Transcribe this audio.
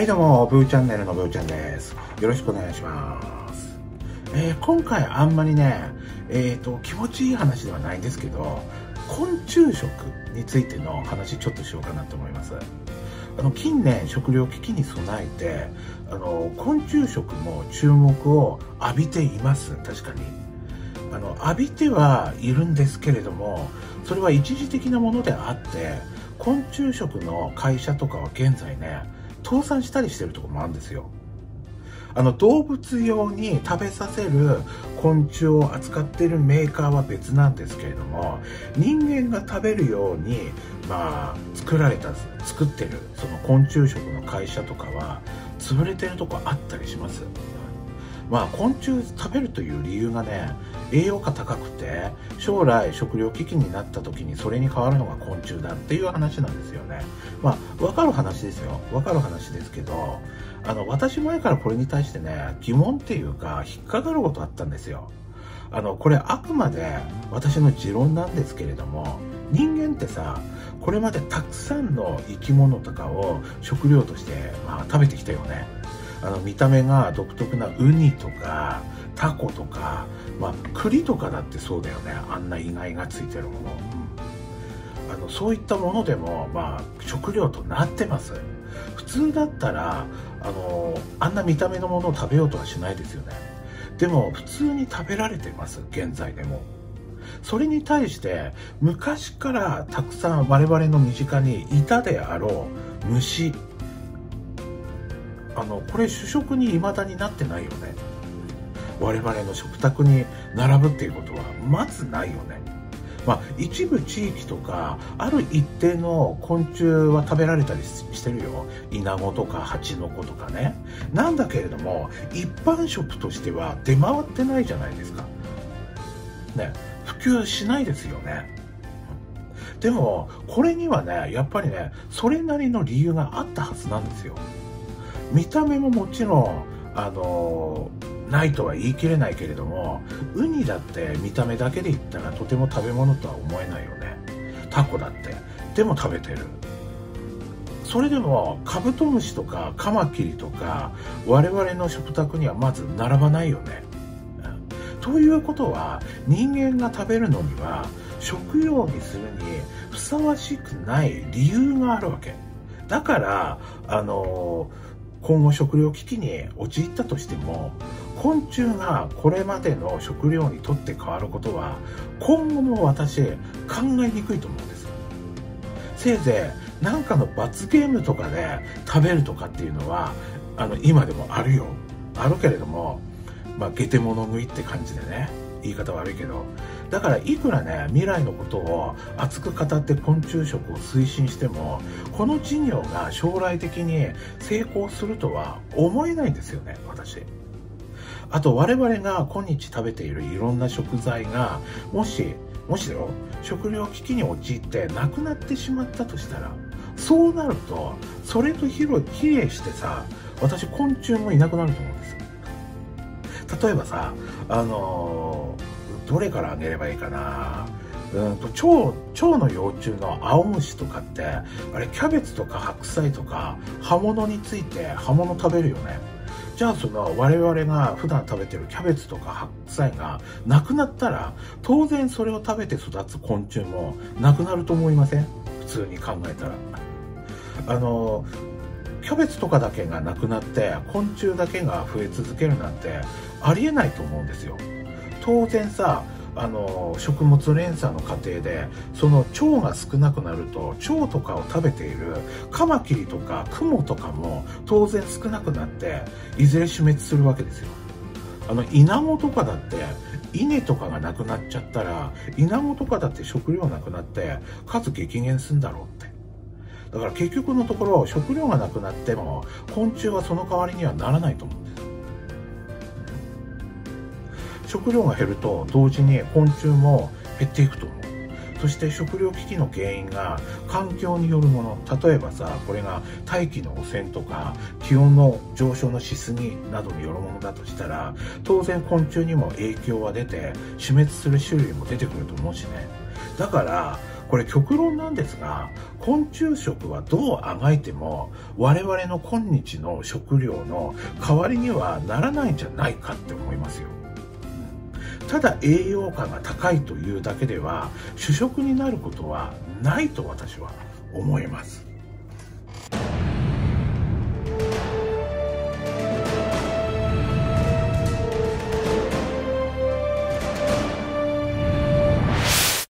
はいどうも、ブーチャンネルのブーちゃんです。よろしくお願いします。えー、今回あんまりね、えっ、ー、と、気持ちいい話ではないんですけど、昆虫食についての話ちょっとしようかなと思います。あの、近年食糧危機に備えて、あの、昆虫食も注目を浴びています。確かに。あの、浴びてはいるんですけれども、それは一時的なものであって、昆虫食の会社とかは現在ね、倒産したりしてるとこもあるんですよ。あの動物用に食べさせる昆虫を扱ってるメーカーは別なんですけれども人間が食べるようにまあ作られた作ってるその昆虫食の会社とかは潰れてるとこあったりしますまあ昆虫食べるという理由がね栄養価高くて将来食糧危機になった時にそれに変わるのが昆虫だっていう話なんですよね。まあ分かる話ですよ。分かる話ですけどあの私前からこれに対してね疑問っていうか引っかかることあったんですよ。あのこれあくまで私の持論なんですけれども人間ってさこれまでたくさんの生き物とかを食料として、まあ、食べてきたよね。あの見た目が独特なウニとかタコとか、まあ、栗とかだってそうだよね。あんな意外がついてるもの、うん、あのそういったものでも、まあ、食料となってます。普通だったらあのあんな見た目のものを食べようとはしないですよね。でも普通に食べられてます現在でも。それに対して昔からたくさん我々の身近にいたであろう虫あのこれ主食に未だになってないよね。我々の食卓に並ぶっていうことはまずないよね。まあ、一部地域とかある一定の昆虫は食べられたりしてるよ。イナゴとかハチノコとかね。なんだけれども一般食としては出回ってないじゃないですか。ね。普及しないですよね。でもこれにはねやっぱりねそれなりの理由があったはずなんですよ。見た目ももちろんあのないとは言い切れないけれどもウニだって見た目だけで言ったらとても食べ物とは思えないよね。タコだって。でも食べてる。それでもカブトムシとかカマキリとか我々の食卓にはまず並ばないよね。ということは人間が食べるのには食用にするにふさわしくない理由があるわけ。だからあのー今後食糧危機に陥ったとしても昆虫がこれまでの食料にとって変わることは今後も私考えにくいと思うんです。せいぜい何かの罰ゲームとかで食べるとかっていうのはあの今でもあるよ。あるけれどもまあ下手物食いって感じでね言い方悪いけどだからいくらね未来のことを熱く語って昆虫食を推進してもこの事業が将来的に成功するとは思えないんですよね私。あと我々が今日食べているいろんな食材がもしもしだよ食糧危機に陥ってなくなってしまったとしたらそうなるとそれと比例してさ私昆虫もいなくなると思うんですよ。例えばさあのー、どれからあげればいいかな。うんと蝶蝶の幼虫の青虫とかってあれキャベツとか白菜とか葉物について葉物食べるよね。じゃあその我々が普段食べてるキャベツとか白菜がなくなったら当然それを食べて育つ昆虫もなくなると思いません？普通に考えたら。あのキャベツとかだけがなくなって昆虫だけが増え続けるなんてありえないと思うんですよ。当然さあの食物連鎖の過程でその腸が少なくなると腸とかを食べているカマキリとかクモとかも当然少なくなっていずれ死滅するわけですよ。あのイナゴとかだって稲とかがなくなっちゃったらイナゴとかだって食料なくなって数激減するんだろうって。だから結局のところ食料がなくなっても昆虫はその代わりにはならないと思うんです食料が減ると同時に昆虫も減っていくと思うそして食糧危機の原因が環境によるもの例えばさこれが大気の汚染とか気温の上昇のしすぎなどによるものだとしたら当然昆虫にも影響は出て死滅する種類も出てくると思うしねだからこれ極論なんですが、昆虫食はどうあがいても我々の今日の食料の代わりにはならないんじゃないかって思いますよ。ただ栄養価が高いというだけでは主食になることはないと私は思います。